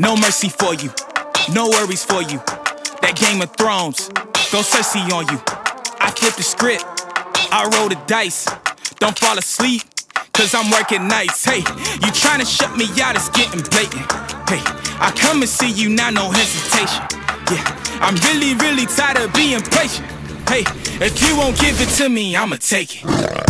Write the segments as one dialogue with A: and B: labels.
A: No mercy for you, no worries for you. That Game of Thrones, go Cersei on you. I flip the script, I roll the dice. Don't fall asleep, cause I'm working nights. Hey, you tryna shut me out, it's getting blatant. Hey, I come and see you now, no hesitation. Yeah, I'm really, really tired of being patient. Hey, if you won't give it to me, I'ma take it.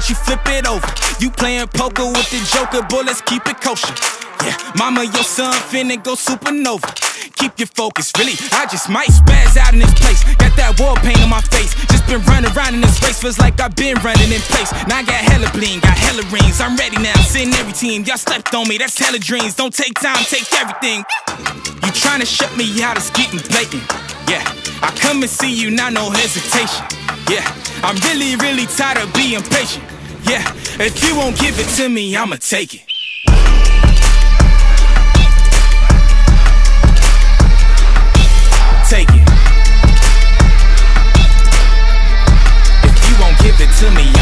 A: Would you flip it over? You playing poker with the joker, boy, let's keep it kosher. Yeah, mama, your son finna go supernova. Keep your focus, really. I just might spaz out in this place. Got that war paint on my face. Just been running around in this race, feels like I've been running in place. Now I got hella bling, got hella rings. I'm ready now, sitting every team. Y'all slept on me, that's hella dreams. Don't take time, take everything. You tryna shut me out, it's getting blatant. Yeah, I come and see you not no hesitation. Yeah, I'm really, really tired of being patient. Yeah, if you won't give it to me, I'ma take it. Take it. If you won't give it to me,